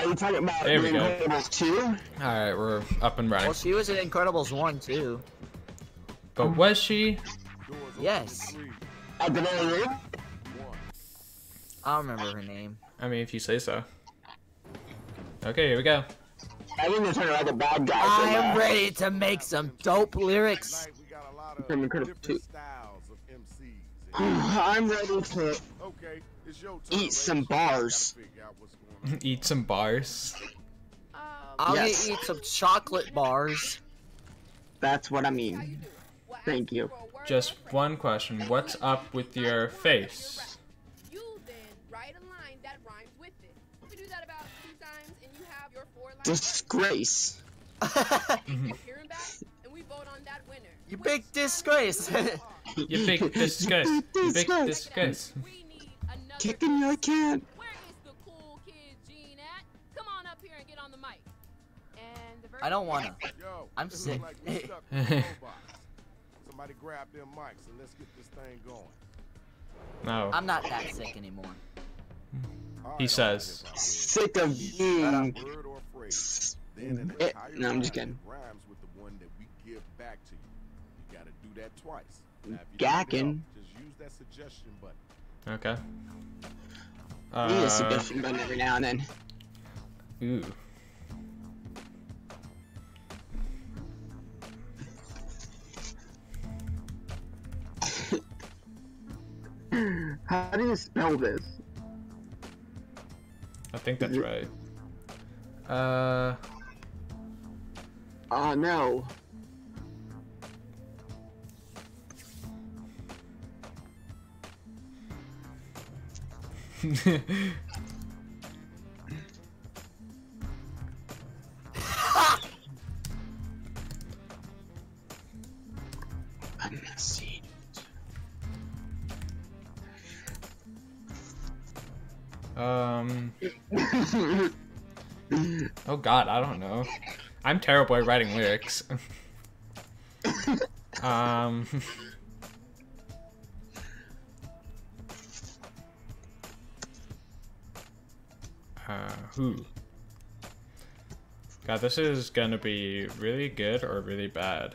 Are you talking about There we The go. Incredibles 2? Alright, we're up and running. Well, she was in Incredibles 1 too. But was she? Yes. At the very end? I don't remember her name. I mean, if you say so. Okay, here we go. I think they're talking about the bad guy I am uh, ready to make some dope lyrics. Tonight we got a lot of From Incredibles 2. different styles of MCs. I'm ready to Okay, it's your turn, eat some bars. Gotta figure out what's going on. Eat some bars. Um, I'll Yes. eat some chocolate bars. That's what I mean. Thank you. Just one question. What's up with your face? You then write a line that rhymes with it. You do that about two times, and you have your four lines. Disgrace. Mm-hmm. Hear 'em back, and we vote on that winner. You big disgrace. You big disgrace. You big disgrace. We need another. Kicking your can. I don't wanna. Yo, I'm sick. like we stuck in a robot. Somebody grab them mics and let's get this thing going. No. I'm not that sick anymore. He right, says. Sick of being. word or phrase. Then an Eh, entire no, I'm just kidding. Rhymes with the one that we give back to you. You gotta do that twice. Now, if you need Gackin'. help, Just use that suggestion button. Okay. Need a Uh, suggestion button every now and then. ooh. How do you spell this? I think that's right. Uh. Oh no. Oh God, I don't know. I'm terrible at writing lyrics. um. Uh, who? God, this is gonna be really good or really bad.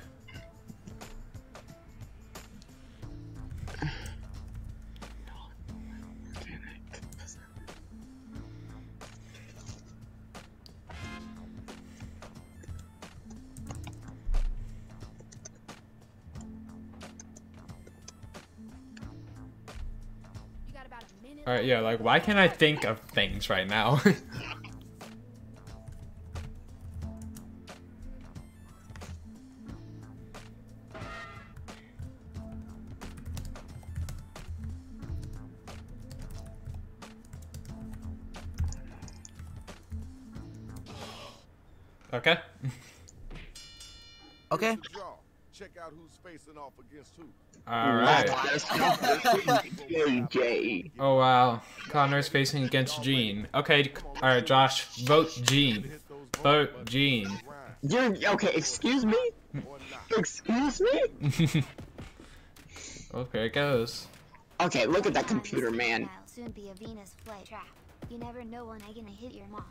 Yeah, like, why can't I think of things right now? okay. Okay. Check out who's facing off against who. Alright. Oh wow. Connor's facing against Gene. Okay, alright, Josh, vote Gene. Hit those Vote Gene. You're okay. Excuse me. Excuse me. well, here it goes. Okay, look at that computer, man. Soon be a Venus flytrap. You never know when I'm gonna hit your mom.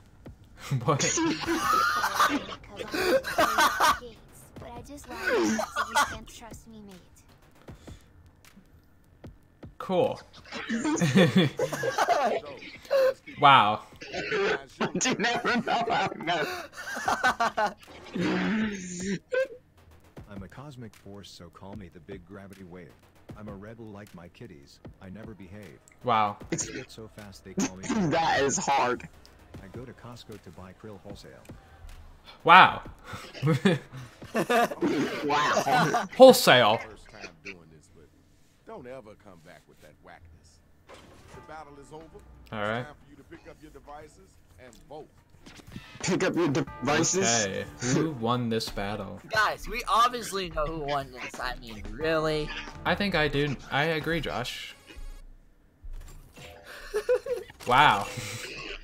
what? Because I'm the gates, but I just lied so you can't trust me, mate. Cool. So, let's keep wow. guys, you You never know how it goes. I'm a cosmic force, so call me the big gravity wave. I'm a rebel like my kitties. I never behave. Wow. I get so fast they call me. that is hard. I go to Costco to buy krill wholesale. Wow. Wow. Wholesale. first time doing this, but don't ever come back with that whackness. The battle is over. Alright. Time for you to pick up your devices and vote. Pick up your devices. Okay. Who won this battle? Guys, we obviously know who won this. I mean, really? I think I do. I agree, Josh. Wow.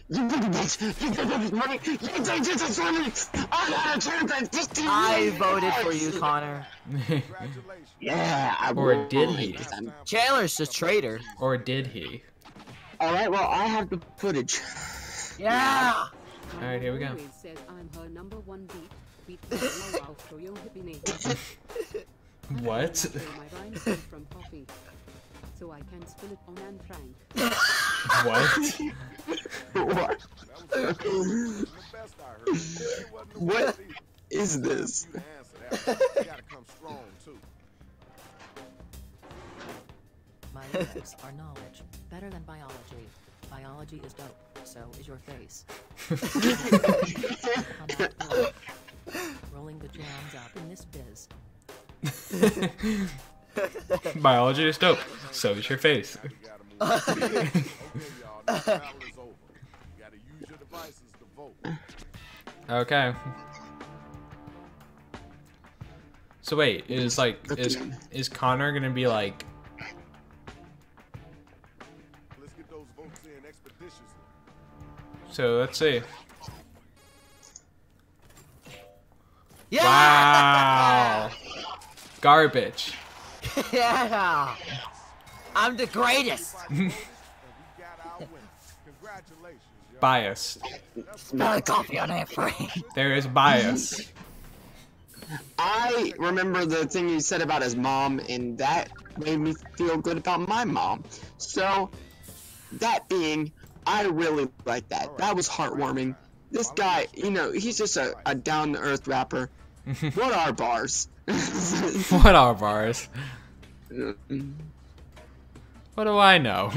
You big bitch. You big bitch money. You take this from me. I got a chance at 15 I voted for you, Connor. Yeah, I Or did he? this time. Chandler's a traitor. or did he? All right, well, I have the footage. Yeah. Alright, here we go. always says I'm her number one beat. Beat the hell out for your hippie name. What? That's where my rhymes come from coffee. So I can spill it on Anne Frank. What? What? That was the best I heard. It wasn't the What worst either. is this? Lyrics are knowledge, better than biology. Biology is dope, so is your face. Rolling the jams up in this biz. Biology is dope. So is your face. Okay. So wait, is like is is Connor gonna be like so let's see. Yeah! Wow. Garbage. yeah! I'm the greatest! Everybody voted, and we got our winner. Congratulations, y'all. Biased. Smell the coffee on Anne Frank. There is bias. I remember the thing you said about his mom, and that made me feel good about my mom. So, that being, I really like that. That was heartwarming. This guy, you know, he's just a, a down to earth rapper. what are bars? what are bars? What do I know?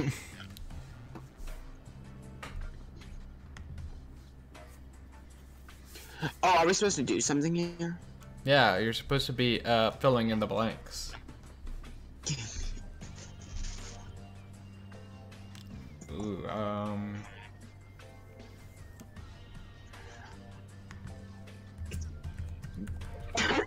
oh, are we supposed to do something here? yeah, you're supposed to be uh, filling in the blanks. Ooh, um.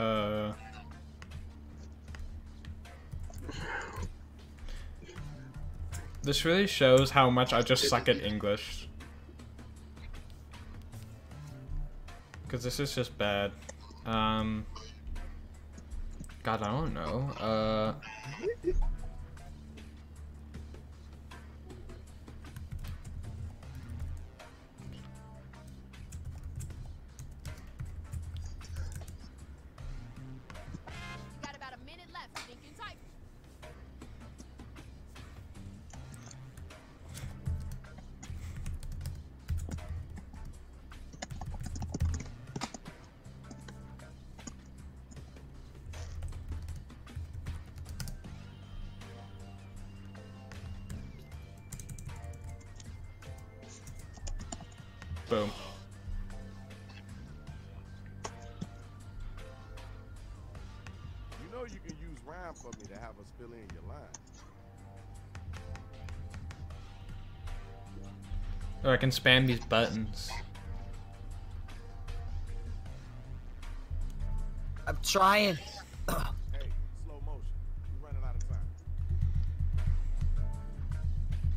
Uh. This really shows how much I just suck at English. Because this is just bad. Um. God, I don't know. Uh. Can spam these buttons. I'm trying. Hey, slow motion. We're running out of time.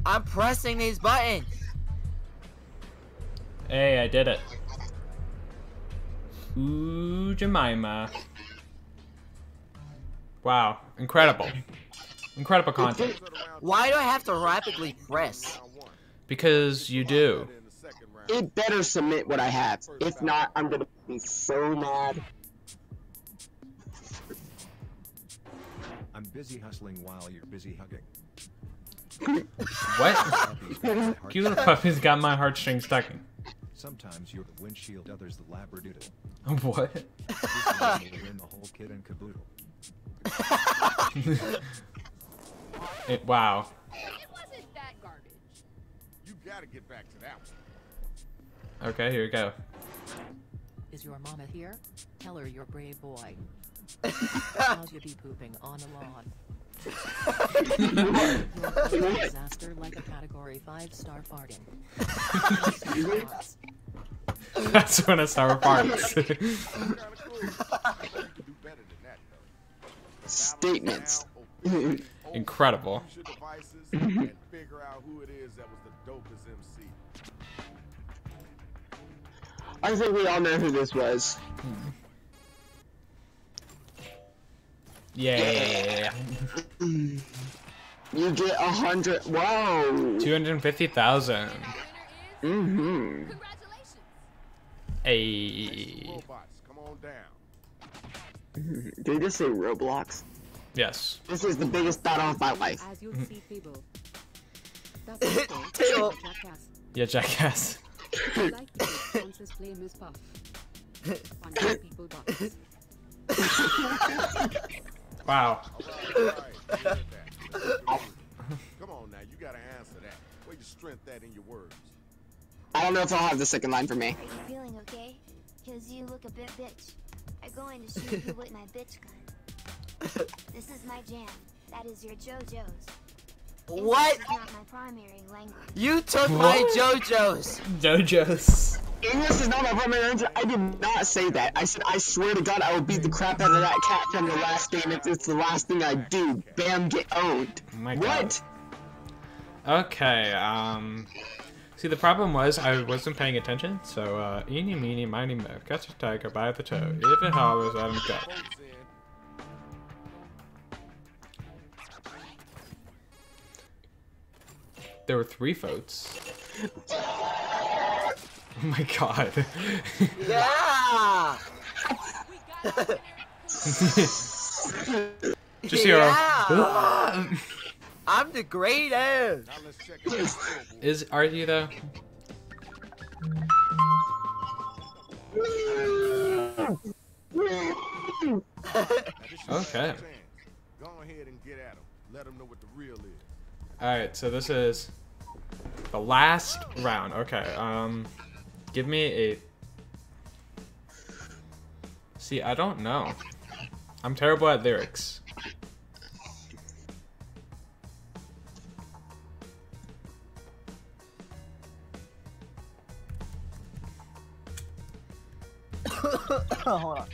I'm pressing these buttons. Hey, I did it. Ooh, Jemima. Wow, incredible. Incredible content. Why do I have to rapidly press? Because you do. In the second round. It better submit what I have. If not, I'm gonna be so mad. I'm busy hustling while you're busy hugging. What? Puppies got my Cute little stuck. puppy's got my heartstrings tugging. Sometimes you're the windshield, others the labradoodle. What? This one gotta get back to that one. Okay, here we go. Is your mama here? Tell her you're a brave boy. How'd you be pooping on a lawn? You're a disaster like a category 5 star farting. That's when a sour parts. Kinda cool. I think we all know who this was. Yeah. You get a hundred. Whoa. 250,000. Mm-hmm. Congratulations. Hey. Robots, come on down. Did you just say Roblox? Yes. This is the biggest battle of my life. As you'll see, Fable. That's also Table. Jackass. Yeah, jackass. I like to sponsors play Miss Puff. Funny people box. Wow. Alright, alright, you heard that. Come on now, you gotta answer that. Where your strength at in your words? I don't know if I'll have the second line for me. Are you feeling okay? Cause you look a bit bitch. I'm going to shoot you with my bitch gun. This is my jam. That is your JoJo's. English What? is not my primary language. You took my What? JoJo's. Dojos. English is not my primary language. I did not say that. I said I swear to God I will beat the crap out of that cat from the last game if it's the last thing I do. Bam, get owned. Oh my God. what? Okay, um... See, the problem was I wasn't paying attention, so, uh, eeny, meeny, miny, mo, catch a tiger by the toe. If it hollers, let him go. There were three votes. Oh my god. Yeah. Just hear a- Yeah. I'm the greatest. Now let's check out the scoreboard. Is, are you though? Now, this your Okay. Go ahead and get at 'em. Let 'em know what the real is. Alright, so this is the last round. Okay, um, give me a. See, I don't know. I'm terrible at lyrics. Hold on.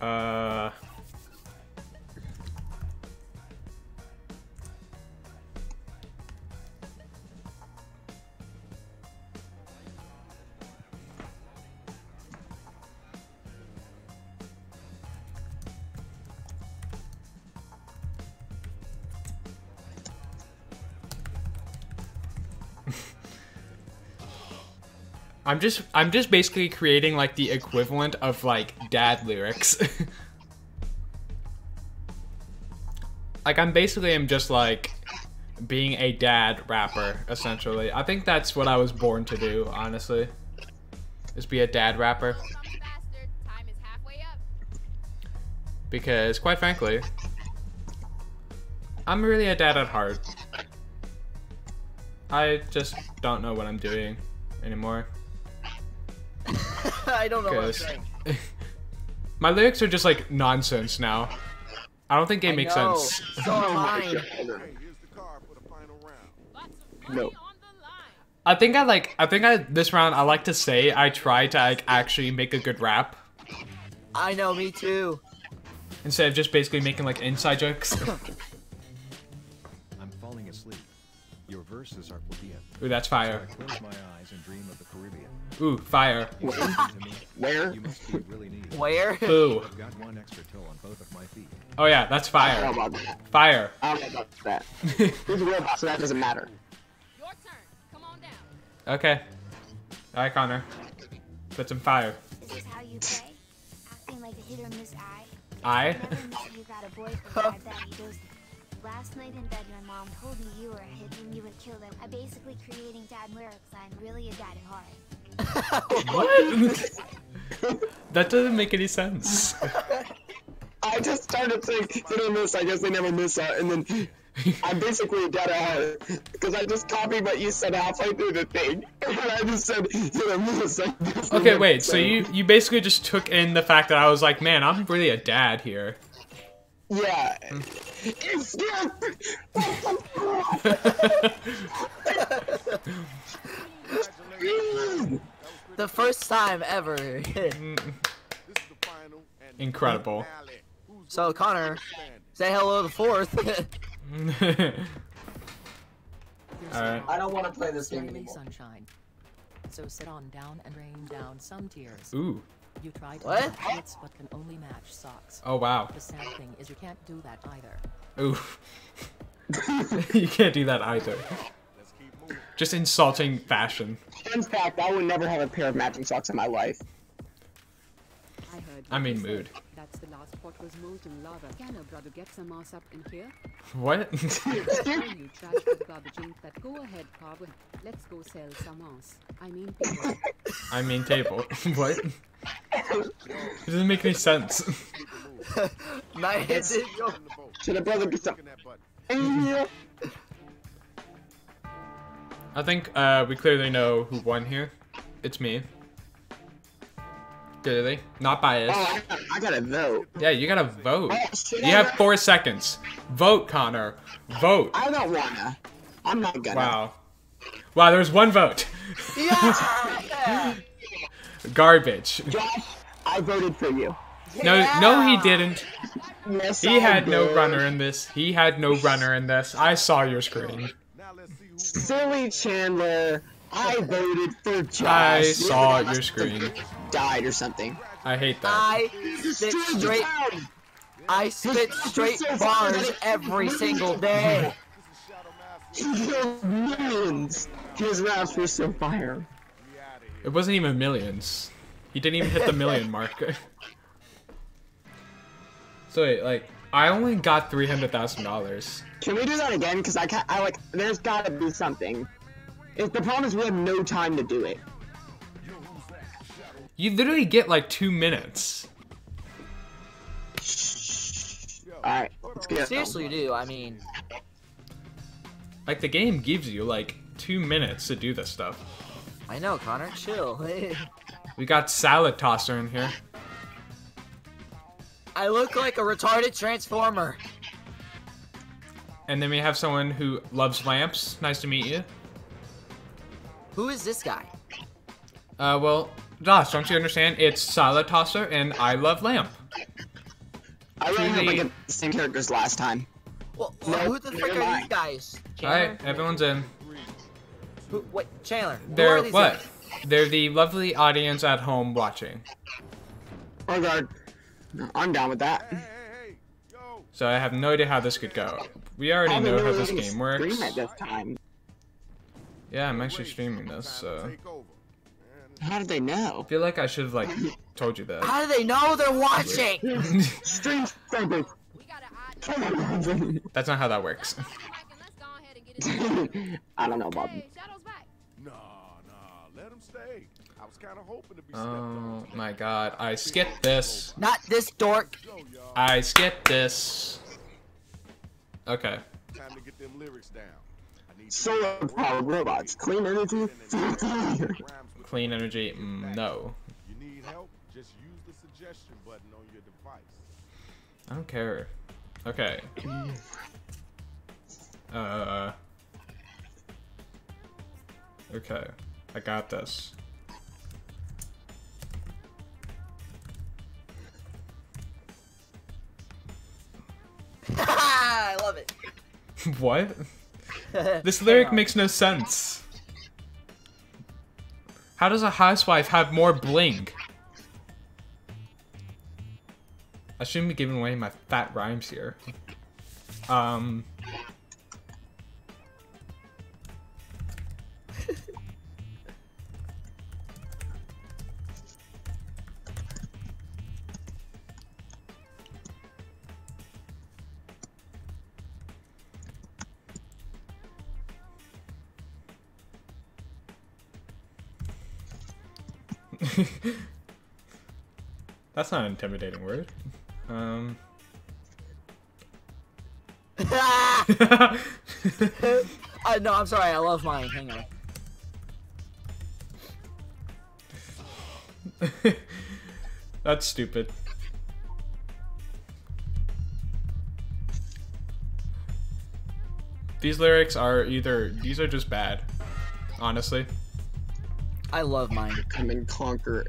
Uh. I'm just I'm just basically creating like the equivalent of like dad lyrics. like I'm basically I'm just like being a dad rapper essentially. I think that's what I was born to do, honestly. Is be a dad rapper because quite frankly, I'm really a dad at heart. I just don't know what I'm doing anymore. I don't know what I'm saying. my lyrics are just like nonsense now. I don't think they I make know. sense. So am I. Hey, here's the card for the final round. Lots of money No. on the line. I think I like. I think I this round I like to say I try to like actually make a good rap I know, me too. instead of just basically making like inside jokes. I'm falling asleep. Your verses are brilliant. Ooh, that's So I fire. close my eyes and dream of the Caribbean. Ooh, fire. You listen to me. Where? You must be really. Where? Boo. I've got one extra toe on both of my feet. Oh yeah, that's I don't know fire. about that. Fire. I don't know about that. He's a robot, so that doesn't matter. Your turn. Come on down. Okay. Alright, Connor. Put some fire. Is this how you play? Acting like a hit or miss eye? I. Never you got a boyfriend, I he does. Last night in bed, your mom told me you were a hit and you would kill them. I'm basically creating dad lyrics. I'm really a dad at heart. What? that doesn't make any sense. I just started saying they don't miss. I guess they never miss out, and then I basically got a heart because I just copied what you said halfway through the thing, and I just said they don't miss. I guess they Okay, never wait. So miss. you you basically just took in the fact that I was like, man, I'm really a dad here. Yeah. Hmm. It's The first time ever. Incredible. so Connor, say hello to the fourth. Alright. I don't want to play this game anymore. sunshine. So sit on down and rain down some tears. Ooh. You try to What? match hits but can only match socks. Oh wow. The sad thing is you can't do that either. Ooh. you can't do that either. Just insulting fashion. In fact, I would never have a pair of matching socks in my life. I heard. I what mean mood. That's the last pot was molten lava. Can a brother get some ass up in here? What? You trash the garbage ain't that. Go ahead, Carvin. Let's go sell some ass. I mean, people. I mean table. what? It doesn't make any sense. nice. Should a brother be some? I think uh, we clearly know who won here. It's me. Clearly. Not biased. Oh, I got, I got a vote. Yeah, you gotta vote. Oh, shit, You I have four seconds. Vote, Connor. Vote. I don't wanna. I'm not gonna. Wow. Wow, there's one vote. Yeah. Garbage. Josh, I voted for you. No, no, he didn't. Yes, He I had no runner in this. He had no runner in this. I saw your screen. Silly Chandler. I voted for Josh. I You're saw the your screen. Died or something. I hate that. I spit straight. I spit straight bars every single day. He killed millions. His raps were so fire. It wasn't even millions. He didn't even hit the million mark. so wait, like, I only got three hundred thousand dollars. Can we do that again? Cause I can't. I like. There's gotta be something. If the problem is we have no time to do it. You literally get like two minutes. All right. Let's get Seriously, you do. I mean, Like the game gives you like two minutes to do this stuff. I know, Connor. Chill. We got salad tosser in here. I look like a retarded transformer. And then we have someone who loves lamps. Nice to meet you. Who is this guy? Uh, well, Josh, don't you understand? It's salad tosser and I love lamp. I really hope I Truly- get the same characters last time. Well, No, who the frick are mind. these guys? Alright, everyone's in. Who, wait, Chandler. They're are these what? guys? They're the lovely audience at home watching. Oh god. No, I'm down with that. So I have no idea how this could go. We already know how this game works. at this time. Yeah, I'm actually streaming this, so How did they know? I feel like I should have like told you that. How do they know they're watching? Stream service. That's not how that works. I don't know about kind of hoping to be Oh my god, I skipped this. Not this dork. I skipped this. Okay. Time to get them lyrics down. solar powered robots. Clean energy. Clean energy, mm, no. You need help? Just use the suggestion button on your device. I don't care. Okay. Uh. Okay. I got this. what? This lyric makes no sense. How does a housewife have more bling? I shouldn't be giving away my fat rhymes here. Um. That's not an intimidating word. Um. uh, no, I'm sorry. I love mine. Hang on. That's stupid. These lyrics are either these are just bad, honestly. I love mine. Come and conquer.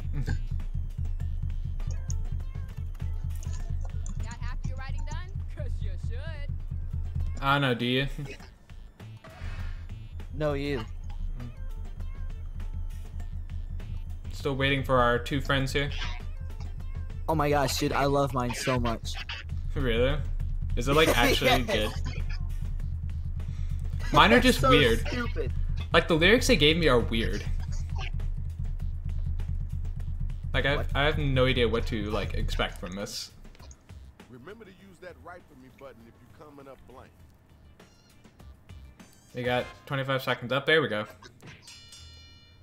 Got half your writing done? Cause you should. I don't know, do you? No, you. Still waiting for our two friends here. Oh my gosh, dude, I love mine so much. Really? Is it like actually good? Mine are just so weird. Stupid. Like the lyrics they gave me are weird. I, I have no idea what to like expect from this. Remember to use that right for me button if you're coming up blank. We got 25 seconds up. There we go.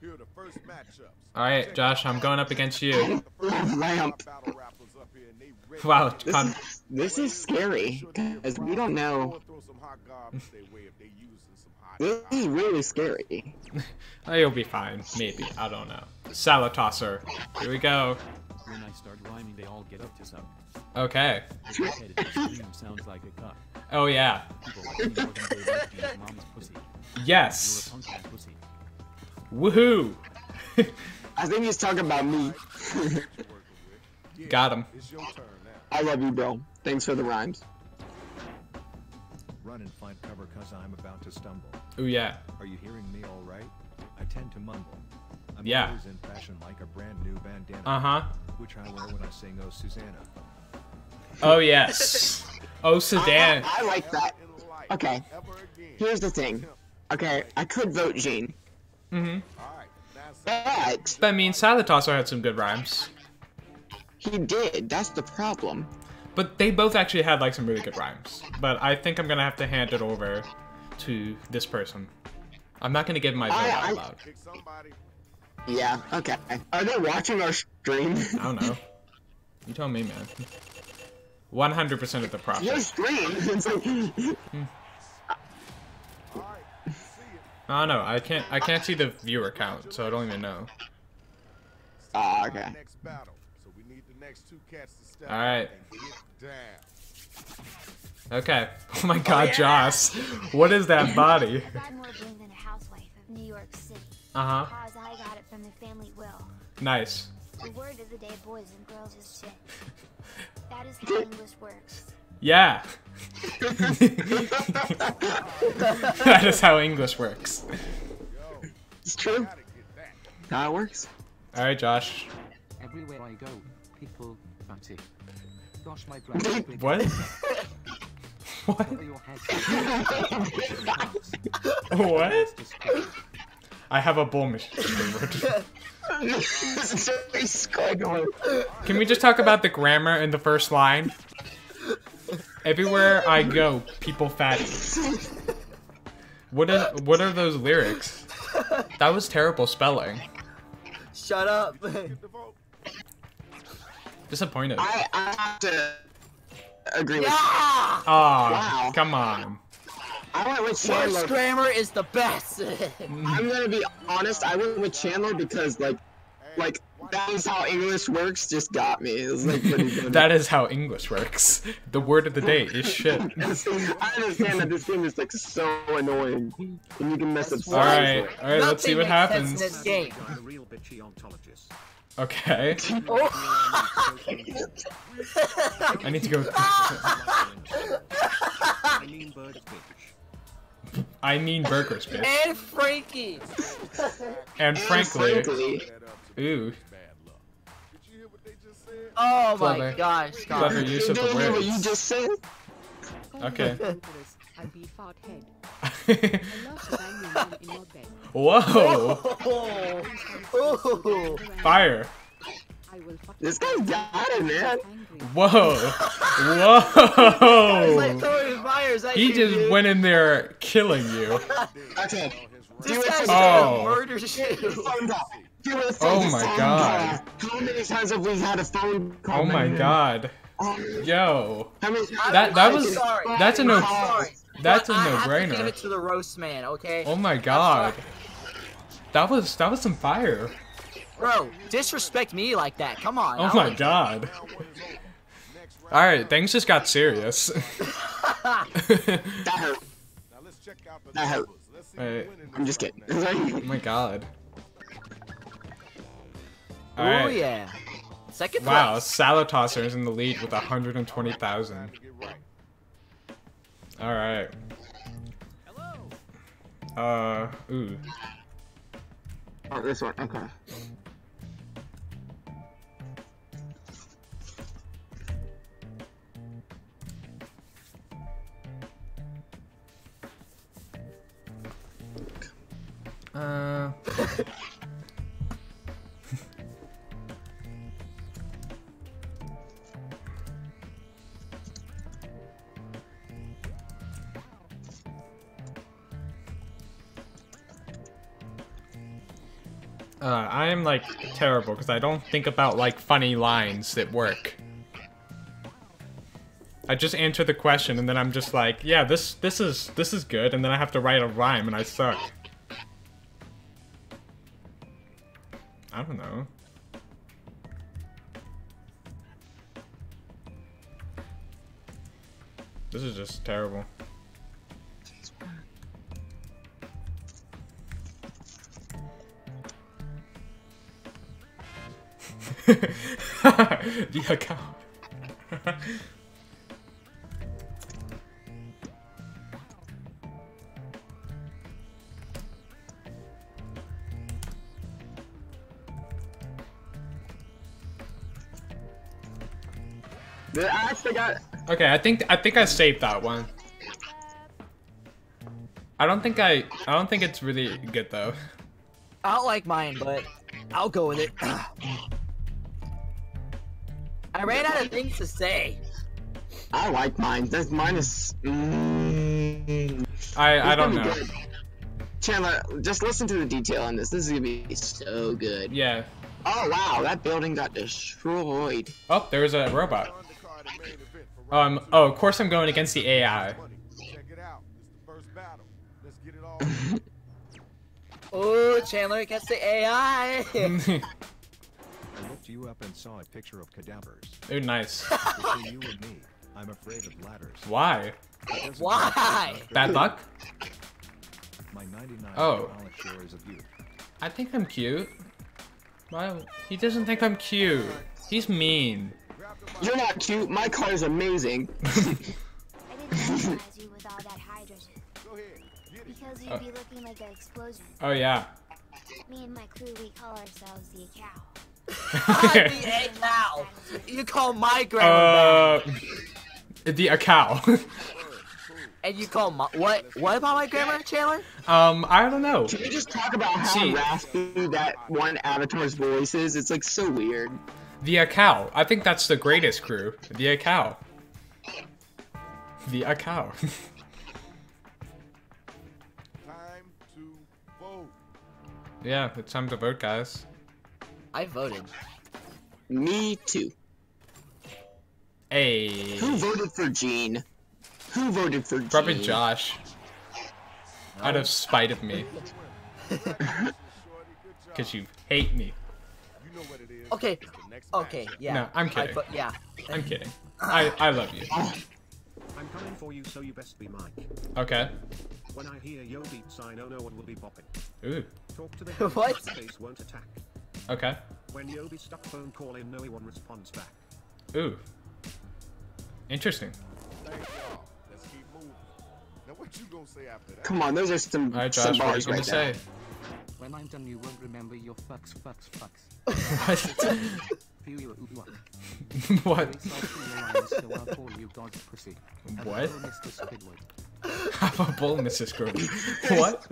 Here are the first matchups. All right, Josh, I'm going up against you. Lamp. Battle rappers up here and they ready Wow, This is, this is scary because we don't know. Throw some hot garbage their way if they using some hot This is really scary. You'll be fine. Maybe. I don't know. Salad tosser. Here we go. When I start rhyming, they all get up to something. Okay. The head of the scream sounds like a cut. Oh yeah. People like me more than they like being mom's pussy. You're a Yes. punk ass pussy. Woohoo. I think he's talking about me. Got him. It's your turn now. I love you, bro. Thanks for the rhymes. Run and find cover cause I'm about to stumble. Ooh yeah. Are you hearing me all right? I tend to mumble. I'm Yeah. always in fashion like a brand new bandana, Uh huh. which I wear when I sing Oh Susanna. Oh yes. Oh Sedan. I, I like that. Okay. Here's the thing. Okay, I could vote Gene, Mm-hmm. All right, that's but I mean, Salad had some good rhymes, he did. That's the problem. But they both actually had like some really good rhymes. But I think I'm gonna have to hand it over to this person. I'm not gonna give my vote I- out I- loud. Yeah. Okay. Are they watching our stream? I don't know. You tell me, man. 100% of the Your profit. stream. It's like. See ya. I don't know. I can't. I can't see the viewer count, so I don't even know. Ah, Our okay. Next battle. So we need the next two cats to step All right. up and get down. Okay. Oh my God, Joss. What is that body? I got more bling than a housewife of New York City. Uh huh. Cause I got it from the family will. Nice. The word of the day, boys and girls, is shit. That is how English works. Yeah. that is how English works. It's true. That. How it works. All right, Josh. Everywhere I go, people fancy. Gosh, my breath. What? what? Cover your head. What? I have a bull machine. Squidward. Can we just talk about the grammar in the first line? Everywhere I go, people fatty. What are what are those lyrics? That was terrible spelling. Shut up. Get. Disappointed. I, I have to agree with. Aw, Wow. come on. I went with Worst Chandler. grammar is the best. I'm gonna be honest. I went with Chandler because like, like that is how English works. Just got me. It was like pretty good. That is how English works. The word of the day is shit. I understand that this game is like so annoying, and you can mess up. That's so All why- right, all right. Let's see what makes sense in happens. This game. Got a real bitchy ontologist. Okay. Oh. I need to go. I mean bird bitch. I mean burgers, bitch. and Frankie. And frankly, frankly, That up to ooh, bad luck. Did you hear what they just said? Oh my Clever. gosh, clever use of did the you hear what you just said? Okay. I be fart head. I love to bang your man in your bed. Whoa! Oh. Fire! I will fuck This you guy's got it, man. Whoa! Whoa! fires at He you, just dude. went in there killing you. Okay. Do This guy's for Oh. murder you. Do it for Oh the my phone God. How many times have we had a phone call? Oh my god. Um, Yo. How many? That that I'm was sorry. that's a no I'm that's a But I have to give no-brainer. it to the roast man, okay? Oh my god. That was that was some fire. Bro, disrespect me like that. Come on. Oh I my god. Alright, things just got serious. That hurt. Now let's check out the That hurt. numbers. Let's see Alright. who winning I'm just kidding. Oh my god. Oh Alright. yeah. Second Wow, place. Salad tosser is in the lead with 120,000. now. Get. Alright. Uh, ooh. Oh, this one. Okay. Uh. Uh, I am like terrible because I don't think about like funny lines that work. I just answer the question and then I'm just like, yeah, this this is this is good, and then I have to write a rhyme and I suck. I don't know. This is just terrible. the account. I actually got. Okay, I think I think I saved that one. I don't think I I don't think it's really good though. I don't like mine, but I'll go with it. things to say. I like mine. That's mine is. Mm, I I don't know. good. Chandler, just listen to the detail on this. This is gonna be so good. Yeah. Oh wow, that building got destroyed. Oh, there was a robot. Um. Oh, of course I'm going against the AI. Check it out. It's the first battle. Let's get it all. Oh, Chandler against the AI. I looked you up and saw a picture of cadavers. Ooh, nice. Between you and me, I'm afraid of ladders. Why? Why? Bad luck? My 99 Oh. knowledge of youth. I think I'm cute. Why? He doesn't think I'm cute. He's mean. You're not cute. My car is amazing. I didn't recognize you with all that hydrogen. Because you'd Oh. like. Oh yeah. Me and my crew, we call ourselves the cow. The A cow. You call my grandma Uh, the a cow. and you call my what? What about my grandma, Chandler? um, I don't know. Can we just talk about how See- raspy that one avatar's voice is? It's like so weird. The a cow. I think that's the greatest crew. The a cow. The a cow. Time to vote. yeah, it's time to vote, guys. I voted. Me too. Hey. Who voted for Gene? Who voted for Gene? Probably Josh. Out of spite of me. Because you hate me. You know what it is. Okay. It's the next Okay. Yeah. No, I'm kidding. vo- yeah. I'm kidding. I, I love you. I'm coming for you, so you best be Mike. Okay. When I hear yo beats, I know no one will be popping. Ooh. Talk to the What? Space won't attack. Okay. When Yobi stuck phone call in, no one responds back. Ooh. Interesting. Let's keep moving. Now what you gonna say after that? Come on, those are some, Alright, some Josh, what are you bars gonna right say? there. When I'm done, you won't remember your fucks, fucks, fucks. What? Feel you, ooh, what? Very soft in your eyes, so I'll call you God Pussy. Have a What? go, Mr. Squidward. Have a bowl, Mrs. Squidward. what?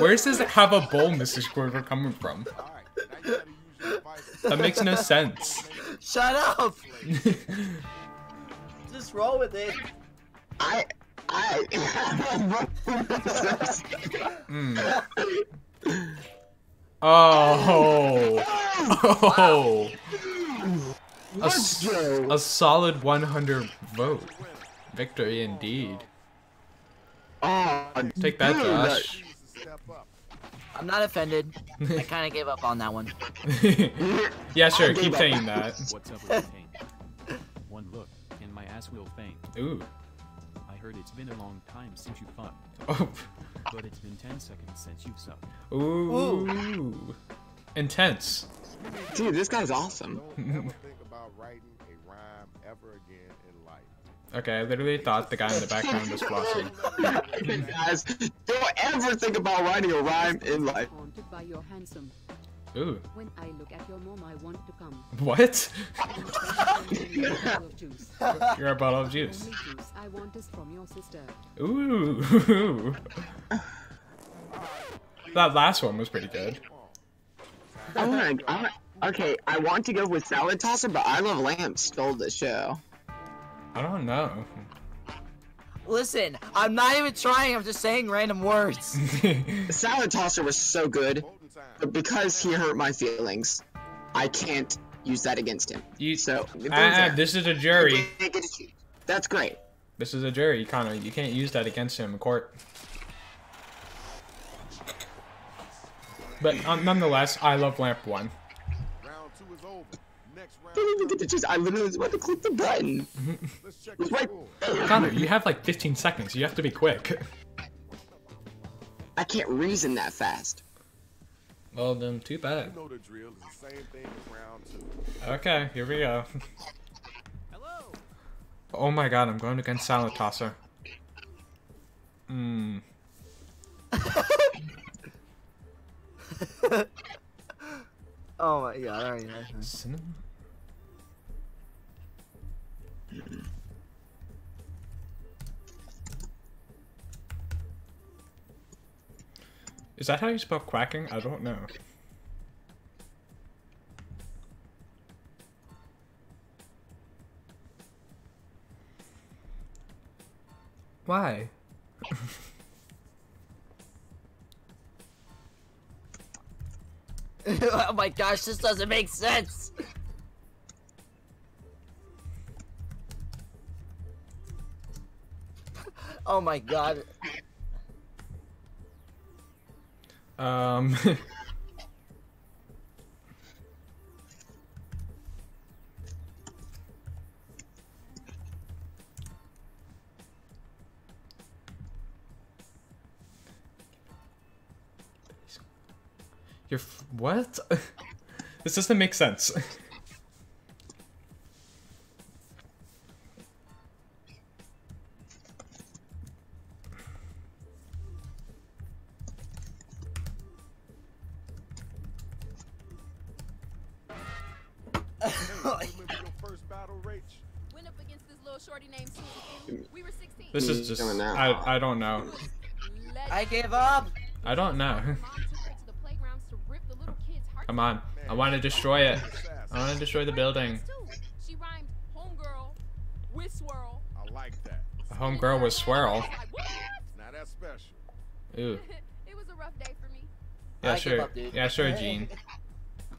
Where's this have a bowl, Mrs. Squidward coming from? That makes no sense. Shut up. Just roll with it. I. I. Mm. Oh. Oh. A solid 100 vote. Victory indeed. Oh, Take that, dude, Josh. I'm not offended. I kind of gave up on that one. yeah, sure. I Keep up. saying that. What's up with pain? One look, and my ass will faint. Ooh. I heard it's been a long time since you fucked. Oh. But it's been 10 seconds since you've sucked. Ooh. Intense. Dude, this guy's awesome. Don't ever think about writing a rhyme ever again in life. Okay, I literally thought the guy in the background was flossing. Guys, don't ever think about writing a rhyme in life. Haunted by your handsome. Ooh. When I look at your mom, I want to come. What? You're a bottle of juice. You're a bottle of juice. I want is from your sister. Ooh. that last one was pretty good. I want to. I, okay, I want to go with Salad Tosser, but I Love Lamp stole the show. I don't know. Listen, I'm not even trying. I'm just saying random words. Salad Tosser was so good, but because he hurt my feelings, I can't use that against him. You, so it goes ah, this is a jury. I can't get to choose. That's great. This is a jury, Connor. You can't use that against him in court. But um, nonetheless, I love Lamp 1. Round two is over. Next round. Didn't even get to choose. I literally was about to click the button. Let's check It right there. Connor, you have like 15 seconds. You have to be quick. I can't reason that fast. Well, then, too bad. You know the drill. It's the same thing as round two. Okay, here we go. Hello. Oh my god, I'm going against Salad Tosser. Hmm. oh my god, alright. Cinnamon? Is that how you spell quacking? I don't know. Why? oh my gosh, this doesn't make sense. Oh my god. Um. You're what? this doesn't make sense. 16. This is He's just doing that. I I don't know. I gave up. I don't know. Mom took her to the playgrounds to rip the little kid's heart. Come on. I want to destroy it. I want to destroy the building. She rhymed homegirl with swirl. I like that. A homegirl was swirl. Like, what? Now that's special. Ooh. it was a rough day for me. Yeah, sure. up. Yeah, sure, Gene.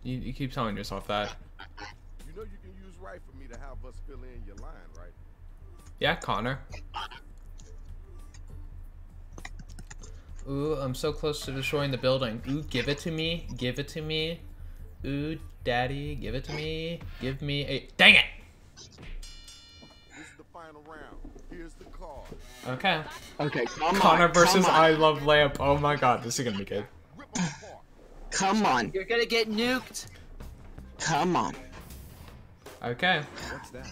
You, you keep telling yourself that. You know you can use right for me to have us fill in your line, right? Yeah, Connor. Ooh, I'm so close to destroying the building. Ooh, give it to me. Give it to me. Ooh, daddy, give it to me. Give me a. Dang it! This is the final round. Here's the card. Okay. Okay, come Connor on. versus come on. I Love Lamp. Oh my god, this is gonna be good. Rip them apart. Come on. You're gonna get nuked. Come on. Okay. What's that?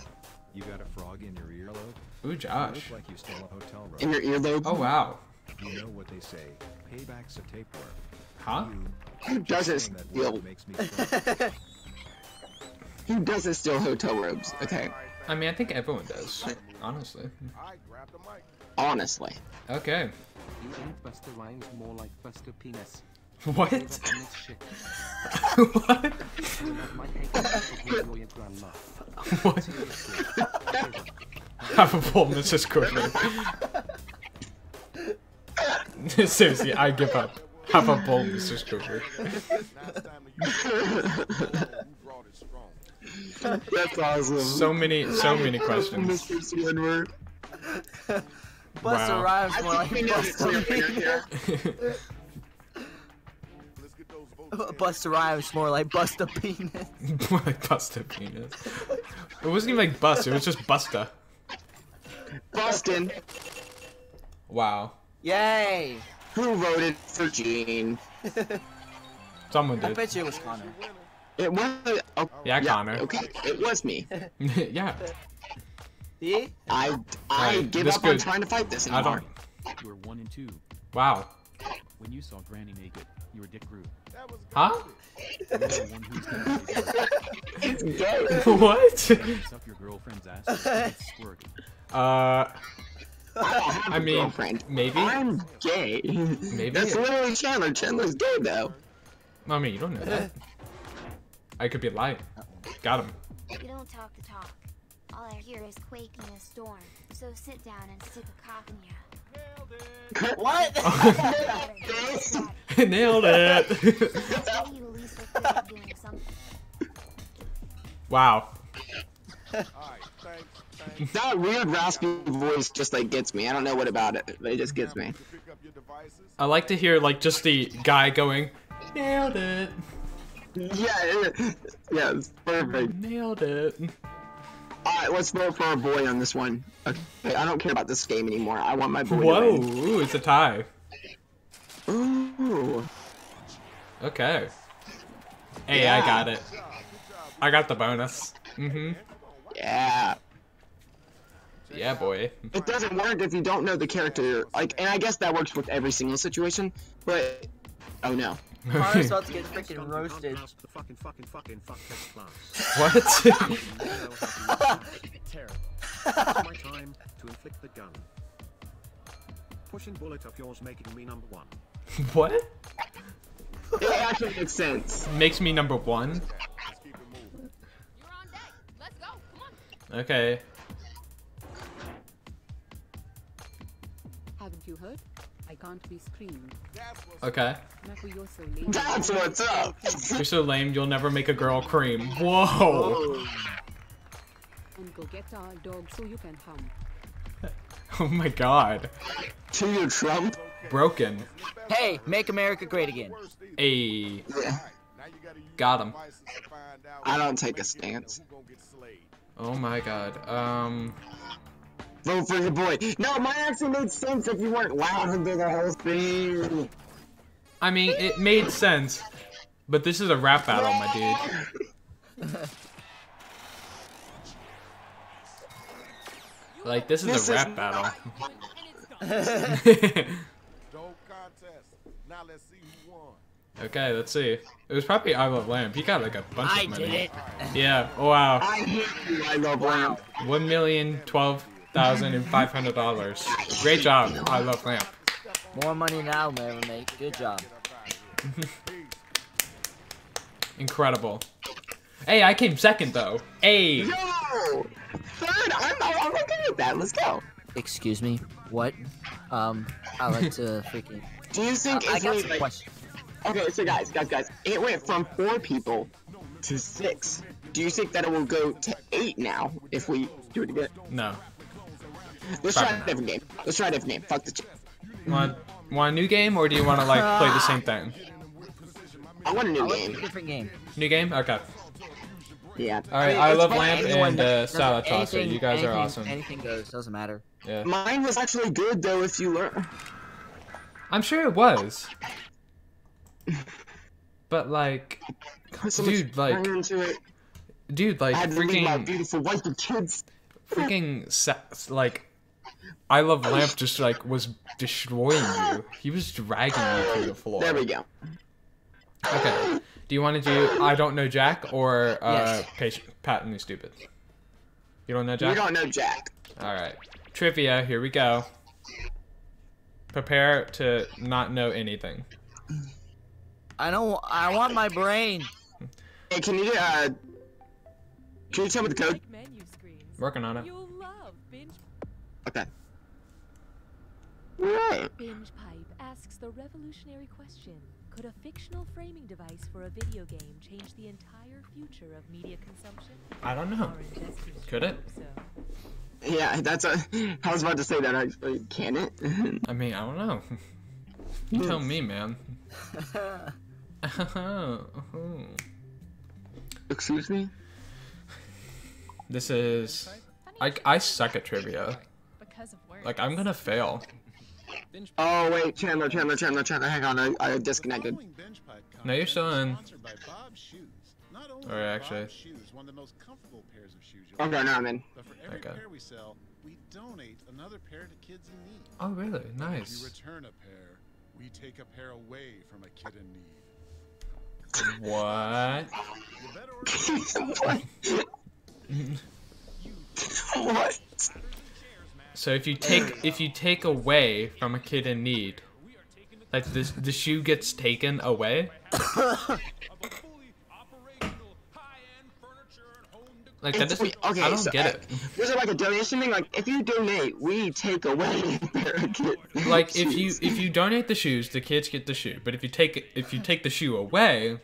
You got a frog in your earlobe? Ooh, You Josh. look like you stole a hotel room. In your earlobe. Oh wow. You know what they say, payback's a tapeworm. Huh? Who doesn't steal? word makes me cry. Who doesn't steal hotel robes? Okay, I mean, I think everyone does. Honestly. I grab the mic. honestly. Okay. You ain't Busta Rhymes, more like Buster Penis. What? Give up on this shit. what? You're not my hate, you're your grandma. What? Seriously. Have a bowl, Mrs. Cooper. Seriously, I give up. Have a bowl, Mr. Cooper. Now it's time to use it. who brought it strong. That's awesome. So many, so many questions. Mr. Squidward. Busta Wow. Rhymes I more like think we know the clear winner here. Busta. Let's get those votes in. Busta Rhymes more like Busta Penis. More like Busta penis. It wasn't even like bust. It was just Busta. Boston. Wow. Yay! Who voted for Gene? Someone did. I bet you it was Connor. It was. Oh, Yeah, Connor. Okay, it was me. yeah. See? I I Alright, give this up on trying to fight this I anymore. don't. You were one and two. Wow. When you saw Granny naked, your dick grew. That was good. Huh? You're the one who's gonna be It's gay. what? suck your girlfriend's ass and it's squirty. Uh, I don't have I a mean, girlfriend. maybe. I'm gay. Maybe. That's literally Chandler. Chandler's gay though. I mean, you don't know that. I could be lying. Got him. You don't talk the talk. All I hear is quaking a storm. So sit down and stick a cock in ya. What? Nailed it. Say you at least look good at doing something. wow. All right, thanks. Thanks. That weird raspy voice just like gets me. I don't know what about it, but it just gets me. To pick up your devices. I like to hear like just the guy going, nailed it, Yeah, it, yeah, it's perfect. nailed it. All right, let's vote for our boy on this one. Okay, I don't care about this game anymore. I want my boy Whoa, ooh, it's a tie. Ooh. Okay. Hey, I got it. I got the bonus. Mm-hmm. Yeah. Yeah, boy. It doesn't work if you don't know the character. Like, and I guess that works with every single situation. But oh no. Connor's about to get Stunt freaking roasted. can't pass the fucking fucking fucking fuck test class. what? You know how to use it. My time to inflict the gun. Pushing bullet up yours making me number one. what? It actually makes sense. Makes me number one. Let's Haven't you heard? I can't be screamed. Okay. Naku, you're so lame. That's what's up. You're so lame, you'll never make a girl cream. Whoa. And go get our dog so you can hum. Oh my god. To your Trump. Broken. Hey, make America great again. worst either. Ayy. Yeah. Gotta use Got your him. devices to find out I don't take a stance. who gonna get slayed. Oh my god. Um. Vote for your boy. No, mine actually made sense if you weren't laughing through the whole thing. I mean, it made sense, but this is a rap battle, my dude. Like, this is This a is rap battle. Dope contest. Now let's see who won. okay, let's see. It was probably I Love Lamp. He got like a bunch I of money. I did it. Yeah. Oh, wow. I hate you, I love Lamp. One million twelve thousand and five hundred dollars. Great job. I Love Lamp. More money now, I'll make. Good job. Incredible. Hey, I came second though. Hey. Yo! Third, I'm, I'm okay with that. Let's go. Excuse me. What? Um, I like to freaking. Do you think I if got some like, questions. okay, so guys, guys, guys, it went from four people to six. Do you think that it will go to eight now if we do it again? No. Let's try Probably a not. different game. Let's try a different game. Fuck the. Ch- Want want a new game or do you want to like play the same thing? I want a new like a game. different game. New game? Okay. Yeah. All right. mean, I love fine. Lamp and that- uh, Salad Tosser. You guys are awesome. Anything goes. Doesn't matter. Yeah. Mine was actually good though if you learn. I'm sure it was. But like, Put so Dude, like- time into it. dude, I like had to leave my freaking, beautiful wife and kids. freaking, sa- like, I love Lamp just like was destroying you. He was dragging you to the floor. There we go. Okay. Do you want to do I don't know Jack or uh, Yes. patient, patently stupid? You don't know Jack? You don't know Jack. All right. Trivia. Here we go. Prepare to not know anything. I don't. I want my brain. Hey, can you uh, can you tell me the code? Menu. Working on it. You'll love binge. Okay. Binjpipe asks the revolutionary question: Could a fictional framing device for a video game change the entire future of media consumption? I don't know. Could it? So. Yeah, that's a. I was about to say that actually. Can it? I mean, I don't know. You tell me, man. Oh. Excuse me. this is. I, I suck at trivia. Because of work. Like, I'm gonna fail. Oh wait, Chandler, Chandler, Chandler, Chandler. Hang on, I, I disconnected. No, you're still in. Sponsored by Bob's Shoes. Not only Or are actually- Bob's Shoes one of the most comfortable pairs of shoes Okay, now I'm in. But for every Okay. pair we sell, we donate another pair to kids in need. Oh, really? If Nice. you return a pair, we take a pair away from a kid in need. What? what? what? So if you take if you take away from a kid in need, like this the shoe gets taken away. Like that doesn't. okay, I don't so, get uh, it. Was it like a donation thing? Like, if you donate, we take away a pair of kid- Like if you if you donate the shoes, the kids get the shoe. But if you take if you take the shoe away,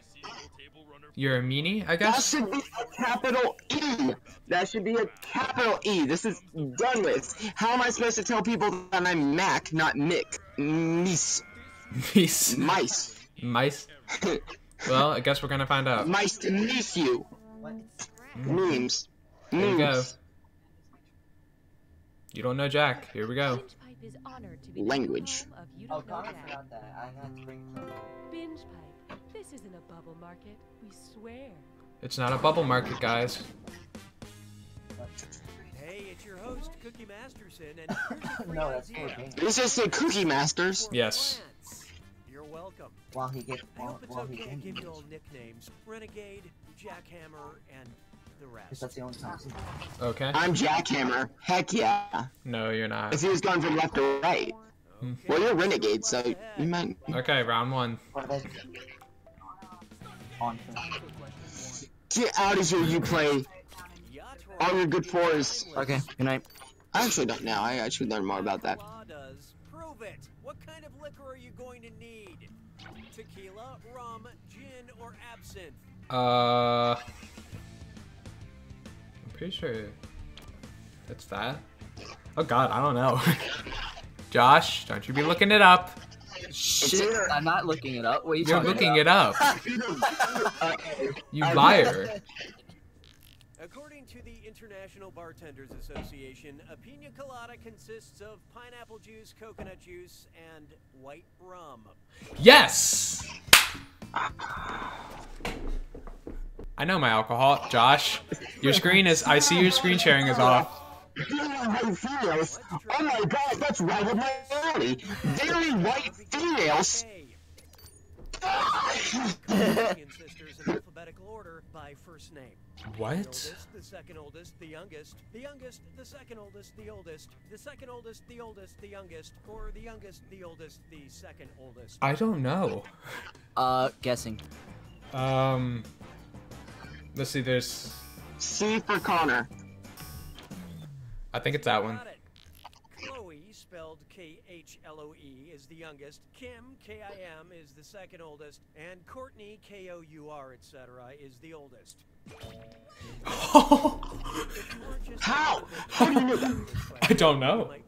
you're a meanie, I guess? That should be a capital E. That should be a capital E. This is done with. How am I supposed to tell people that I'm Mac, not Mick? Mice. Mice. Mice. Mice. Well, I guess we're gonna find out. Mice to miss you. Memes. Here we go. You don't know Jack. Here we go. Binjpipe is honored to be Language. the home of You Oh, Don't Know Connor Jack. forgot that. I had to bring some. Binjpipe. This isn't a bubble market. We swear. It's not a bubble market, guys. Hey, it's your host, Cookie Masterson, and here's a free No, that's idea. for game. Did he Cookie Masters? Yes. You're welcome. While he get I while, hope it's while okay to give you all nicknames. Renegade, Jackhammer, and the rest. that's the only time. I see him. Okay. I'm Jackhammer. Heck yeah. No, you're not. If he was going from left to right. Well, you're Renegade, so you might. Okay, round one. Or they- On film. Get out of here, you play. All you're good for is. Okay, good night. I actually don't know. I actually learned more about that. Prove it. What kind of liquor are you going to need? Tequila, rum, gin, or absinthe? Uh, I'm pretty sure it's that. Oh God, I don't know. Josh, don't you be looking it up. Shit, I'm not looking it up. What are you You're looking about? it up. You uh, liar. According to the International Bartenders Association, a pina colada consists of pineapple juice, coconut juice, and white rum. Yes. I know my alcohol, Josh. Your screen is. I see your screen sharing is off. Very white females. Oh my god, that's right up my alley. Very white females. Caucasian sisters in alphabetical order by first name. The What? oldest, the second oldest, the youngest, the youngest, the second oldest, the oldest, the second oldest, the oldest, the youngest, or the youngest, the oldest, the second oldest. I don't know. Uh, guessing. Um. Let's see. There's. C for Connor. I think it's that one. Got it. Khloe, spelled K-H-L-O-E, is the youngest. Kim, K-I-M, is the second oldest. And Kourtney, K-O-U-R, etc., is the oldest. How? How do you know that? I don't know.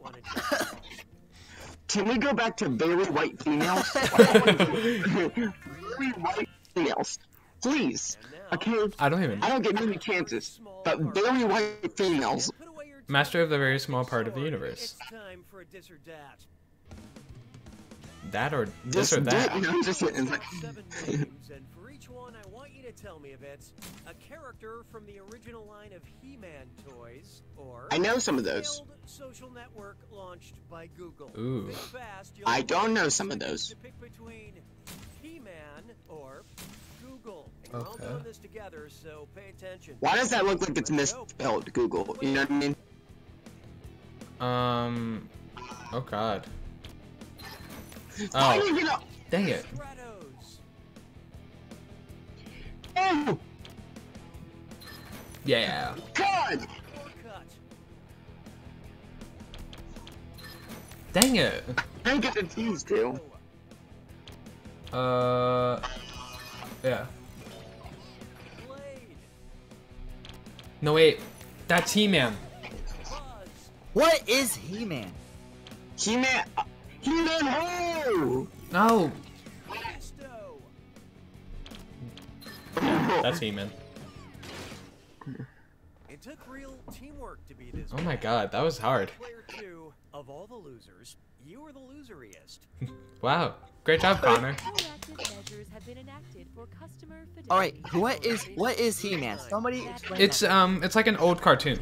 Can we go back to very white females? very white females. Please. Okay? I don't even. I don't get many chances, but very white females. Master of the very small part of the universe. It's time for a dis or dat. That or this This or that. did- I'm just kidding. And for each one, I want you to tell me if it's a character from the original line of He-Man toys, or I know some of those. social network launched by Google. Ooh. Fast, I don't know some of those. To pick between He-Man or Google. And We're Okay. this together, so pay attention. Why does that look like it's misspelled, Google? You know what I mean? Um. Oh God. Oh. didn't even know. Dang it. Oh, Yeah. God! Dang it. I get confused, too. Uh, yeah. No wait, that's He-Man. What is He-Man? He-Man. He-Man who? No. That's He-Man. It took real teamwork to be this. Oh my god, that was hard. Player two of all the losers, you were the loseriest. Wow, great job, Connor. Proactive measures have been enacted for customer fidelity. All right, what is what is He-Man? Somebody explain It's that. um, it's like an old cartoon.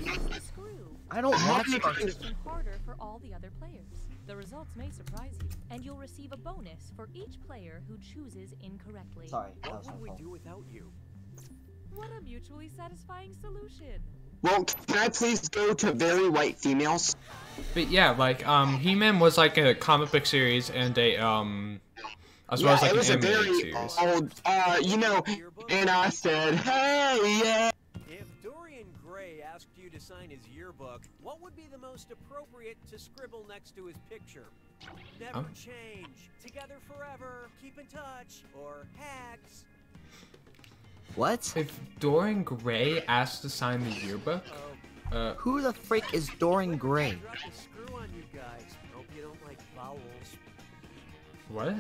I don't watch cartoons. and harder for all the other players. The results may surprise you, and you'll receive a bonus for each player who chooses incorrectly. Sorry, that What was my would we do without you? What a mutually satisfying solution. Well, can I please go to very white females? But yeah, like um, He-Man was like a comic book series and a um, as well yeah, as like it was an a very series. old, uh, you know, and I said, hey, yeah. To sign his yearbook, what would be the most appropriate to scribble next to his picture? Never Oh. change, together forever, keep in touch, or hacks. What? If Dorian Gray asked to sign the yearbook, uh, Who the freak is Dorian Gray? Screw on you guys. Hope you don't like vowels. what?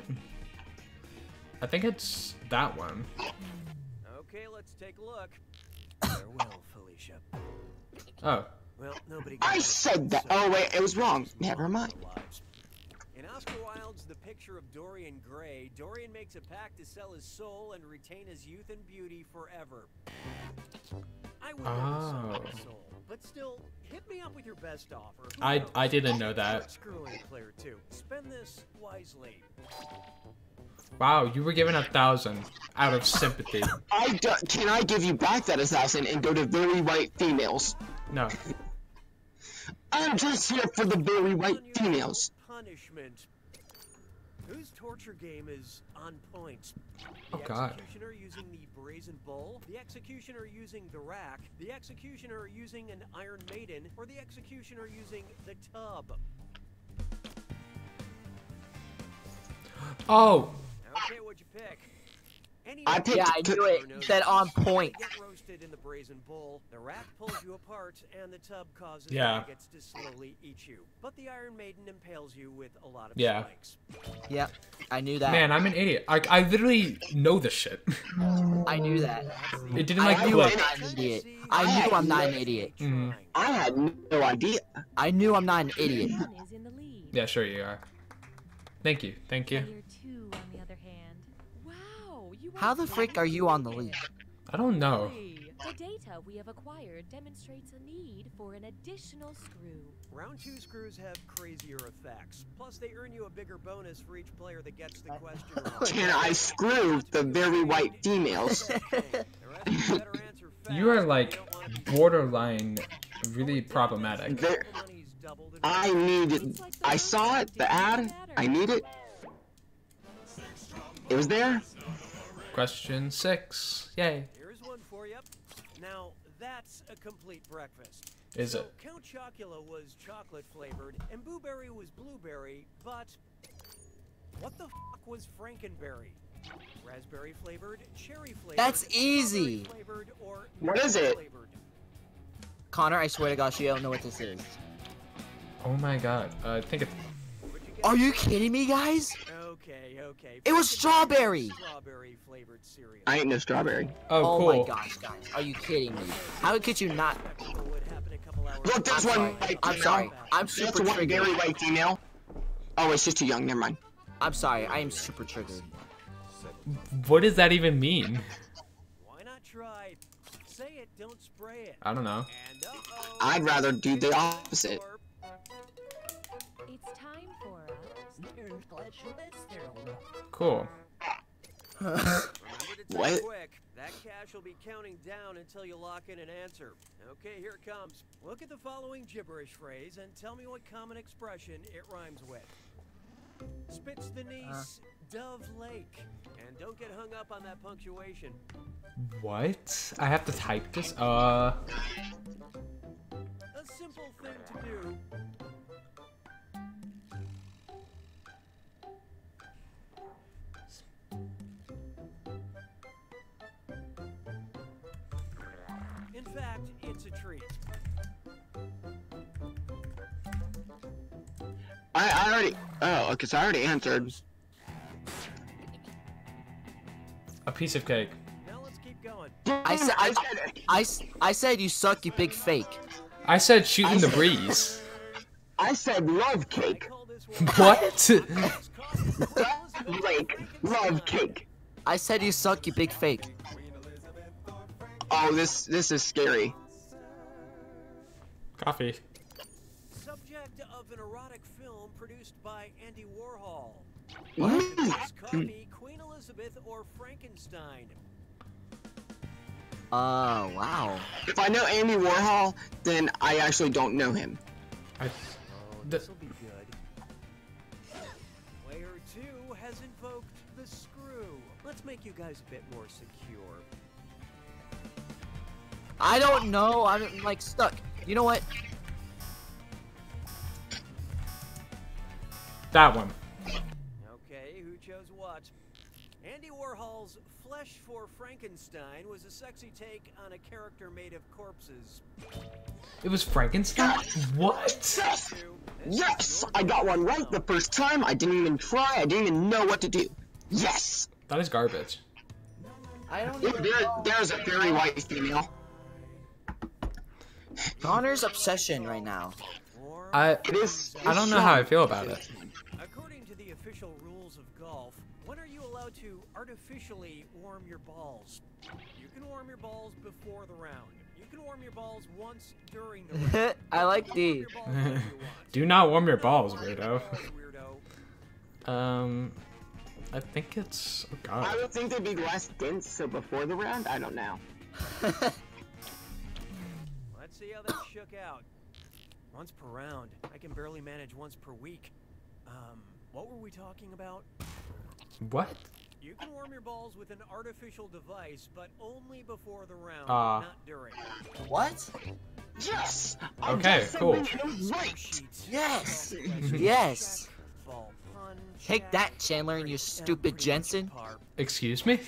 I think it's that one. Okay, let's take a look. Farewell, Felicia. Oh, Well, nobody. I said that. Oh wait, it was wrong. Never mind. with our lives. In Oscar Wilde's The Picture of Dorian Gray, Dorian makes a pact to sell his soul and retain his youth and beauty forever. I would never sell oh. my Oh. soul, but still, hit me up with your best offer. Who I knows? I didn't know that. Screw any player too. Spend this wisely. Wow, you were given a thousand out of sympathy. I do, can I give you back that assassin and go to very white females? No. I'm just here for the very white females. Punishment. Whose torture game is on point? The Oh, God. executioner using the brazen bull, the executioner using the rack, the executioner using an Iron Maiden, or the executioner using the tub. Oh, Okay, what'd you pick? Any I picked- Yeah, I knew it. He said on point. Get roasted in the brazen bull. The rack pulls you apart, and the tub causes Yeah. maggots to slowly eat you. But the Iron Maiden impales you with a lot of Yeah. spikes. Yep, I knew that. man, I'm an idiot. I I literally know this shit. I knew that. It didn't I like knew click. I'm not an idiot. I knew I'm not an idiot. Mhm. I had no idea. I knew I'm not an idiot. One is in the lead. Yeah, sure you are. Thank you, thank you. Player two, on the other hand. Wow, you How the frick are you on the lead? I don't know. The data we have acquired demonstrates a need for an additional screw. Round two screws have crazier effects. Plus, they earn you a bigger bonus for each player that gets the question right. Can I screw the very white females? The rest of you better answer fast. You are like they don't want to- borderline really problematic. There, The money's doubled and I need it. I saw it, the ad. I need it. It was there. Question six. Yay. Here's one for you. Now, that's a complete breakfast. Is so it? Count Chocula was chocolate flavored, and Boo Berry was blueberry, but what the fuck was Frankenberry? Raspberry flavored, cherry flavored, That's easy. flavored, or What is it? Flavored? Connor, I swear to gosh, you don't know what this is. Oh my god. Uh, I think it's. What'd you get? Are you kidding me, guys? Okay, okay. It was strawberry. Strawberry flavored cereal. I ain't no strawberry. Oh, Oh cool. my gosh, guys, are you kidding me? How could you not? Spectacle would happen a couple hours Look, there's I'm one sorry. I'm sorry. I'm That's super one triggered. very white female. Oh, it's just too young. Never mind. I'm sorry. I am super triggered. What does that even mean? Why not try? Say it, don't spray it. I don't know. And uh-oh. I'd rather do the opposite. Cool. Remember to type What? quick. That cash will be counting down until you lock in an answer. Okay, here it comes. Look at the following gibberish phrase and tell me what common expression it rhymes with. Spits the niece, Dove Lake. And don't get hung up on that punctuation. What? I have to type this? Uh. A simple thing to do. Treat. I, I already. Oh, okay. So I already answered. A piece of cake. Now let's keep going. I said I, I, s- I said you suck, you big fake. I said shoot in the breeze. I said love cake. what? Like love cake. I said you suck, you big fake. Oh, this this is scary. Coffee. Subject of an erotic film produced by Andy Warhol. What? This copy, Queen Elizabeth or Frankenstein. Oh, wow. If I know Andy Warhol, then I actually don't know him. I, Oh, this'll be good. Player two has invoked the screw. Let's make you guys a bit more secure. I don't know. I'm like stuck. You know what? that one. Okay, who chose what? Andy Warhol's Flesh for Frankenstein was a sexy take on a character made of corpses. It was Frankenstein. What? Yes! Yes! I got one right the first time. I didn't even try. I didn't even know what to do. Yes! That is garbage. I don't There, there- there's a very white female. Connor's obsession right now. I It is. I don't know how I feel about it. According to the official rules of golf, when are you allowed to artificially warm your balls? You can warm your balls before the round. You can warm your balls once during the round. I like D. Do not warm your balls, weirdo. Um, I think it's. Oh I God. would think they'd be less dense, so before the round, I don't know. Let's see how that shook out. Once per round. I can barely manage once per week. Um, what were we talking about? What? You can warm your balls with an artificial device, but only before the round, Ah. not during. What? Yes! Okay, cool. Right! Yes! yes! Take that, Chandler, and you stupid Jensen. Excuse me?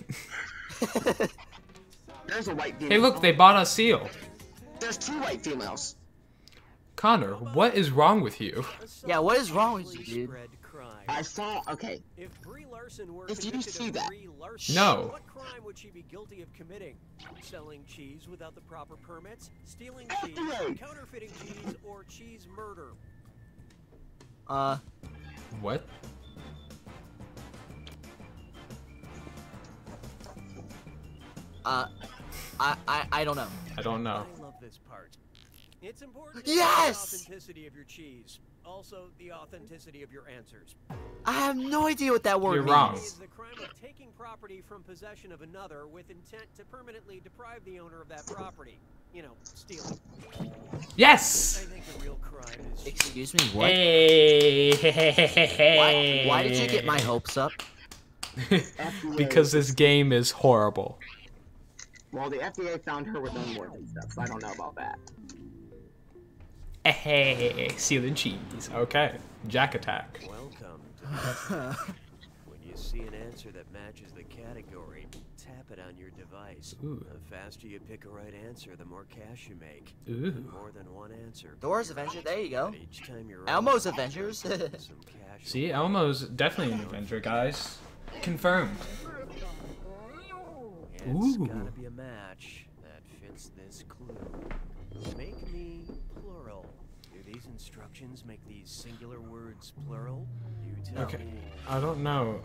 There's a white. Hey, look, they bought a seal. There's two white females. Connor, what is wrong with you? Yeah, what is wrong with you, dude? I saw. Okay. If Brie Larson were If you see of that- Brie Larson, No. what crime would she be guilty of committing? Selling cheese without the proper permits, stealing cheese, FDA. counterfeiting cheese, or cheese murder? Uh, What? uh, I, I, I don't know. I don't know. I love this part. It's important Yes! the authenticity of your cheese. Also, the authenticity of your answers. I have no idea what that word You're means. wrong. Is the crime of taking property from possession of another with intent to permanently deprive the owner of that property. You know, stealing. I Yes! think the real crime is Excuse me, what? Hey! Why, why did you get my hopes up? because this game is horrible. Well, the FDA found her with unworthy stuff, so I don't know about that. Eh, hey, seal and cheese. Okay. Jack attack. Welcome. To when you see an answer that matches the category, tap it on your device. Ooh. The faster you pick a right answer, the more cash you make. Ooh. More than one answer. Doors Avenger, there you go. Each time you're Elmo's wrong, Avengers. See, Elmo's definitely an Avenger, guys. Confirmed. It's Ooh. gotta be a match that fits this clue. Make me plural. Do these instructions make these singular words plural? You tell Okay. me. I don't know.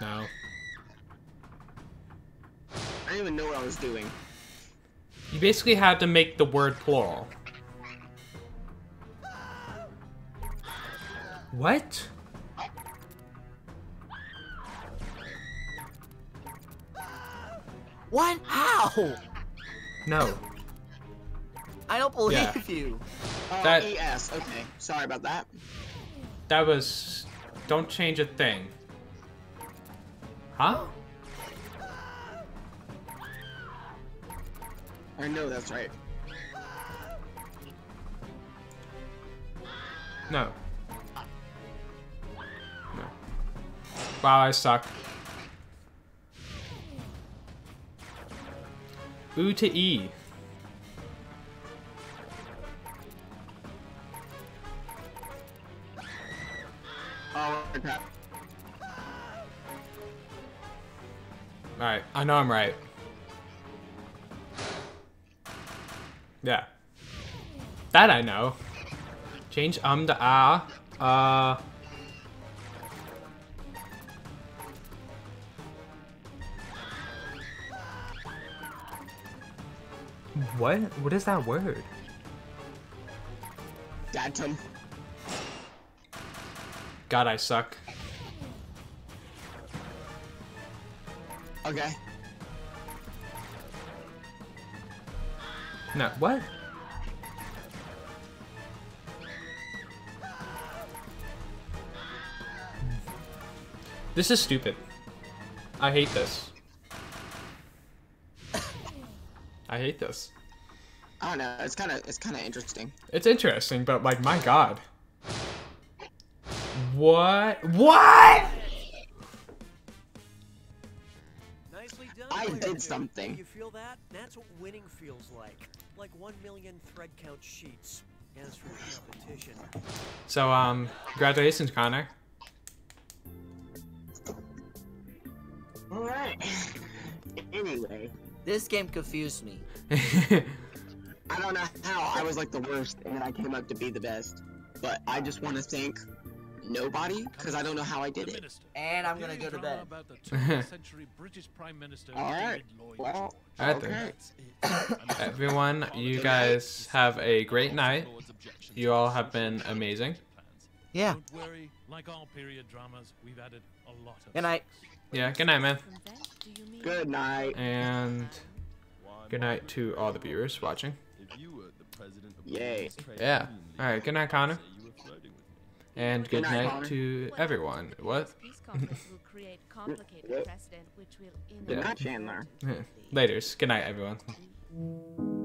No. I didn't even know what I was doing. You basically had to make the word plural. What? What? How? No. I don't believe Yeah. you. Oh, That- ES. Okay. Sorry about that. That was. Don't change a thing. Huh? I know that's right. No. No. Wow, I suck. U to E. Oh crap. Alright, I know I'm right. Yeah. That I know. Change um to ah. Uh. What? What is that word? Datum. God, I suck. Okay. No, what? This is stupid. I hate this. I hate this. I don't know. It's kind of it's kind of interesting. It's interesting, but like, my god. What? What? Nicely done. I did something. You feel that? That's what winning feels like. Like one million thread count sheets. As for competition, So, um, congratulations, Connor. All right. anyway, This game confused me. I don't know how I was like the worst, and then I came up to be the best. But I just want to thank nobody because I don't know how I did it. And I'm gonna go to bed. The 20th century British Prime Minister All right. Well, Alright okay. Everyone, you guys have a great night. You all have been amazing. Yeah. Don't worry, like all period dramas, we've added a lot of Good night. Yeah, good night, man. Good night. And good night to all the viewers watching. Yay. Yeah. Alright, good night, Connor. And good Good night, night to everyone. What? Peace conference will create complicated Yep. precedent which will Good Yeah. night, Chandler. Laters. Good night, everyone.